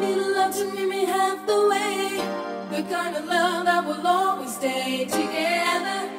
need love to meet me halfway. The kind of love that will always stay together.